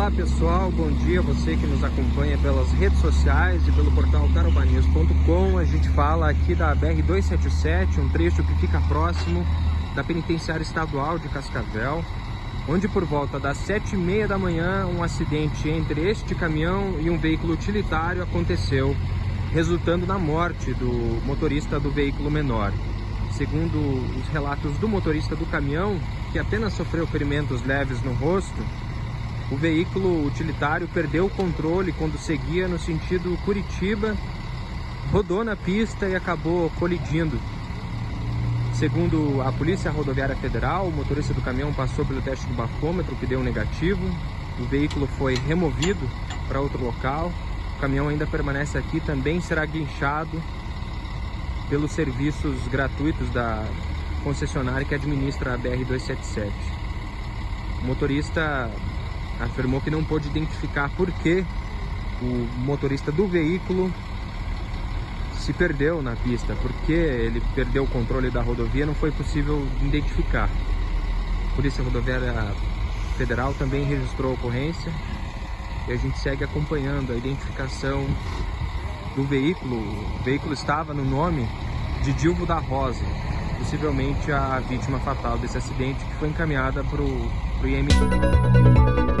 Olá pessoal, bom dia você que nos acompanha pelas redes sociais e pelo portal tarobanias.com. A gente fala aqui da BR-277, um trecho que fica próximo da Penitenciária Estadual de Cascavel, onde por volta das sete e meia da manhã um acidente entre este caminhão e um veículo utilitário aconteceu, resultando na morte do motorista do veículo menor. Segundo os relatos do motorista do caminhão, que apenas sofreu ferimentos leves no rosto, o veículo utilitário perdeu o controle quando seguia no sentido Curitiba, rodou na pista e acabou colidindo. Segundo a Polícia Rodoviária Federal, o motorista do caminhão passou pelo teste do bafômetro, que deu negativo. O veículo foi removido para outro local. O caminhão ainda permanece aqui, também será guinchado pelos serviços gratuitos da concessionária que administra a BR-277. O motorista afirmou que não pôde identificar por que o motorista do veículo se perdeu na pista, porque ele perdeu o controle da rodovia, não foi possível identificar. Polícia Rodoviária Federal também registrou a ocorrência e a gente segue acompanhando a identificação do veículo. O veículo estava no nome de Dilvo da Rosa, possivelmente a vítima fatal desse acidente que foi encaminhada para o IML.